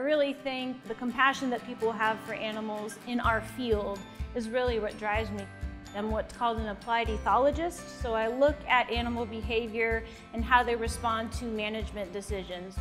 really think the compassion that people have for animals in our field is really what drives me. I'm what's called an applied ethologist, so I look at animal behavior and how they respond to management decisions.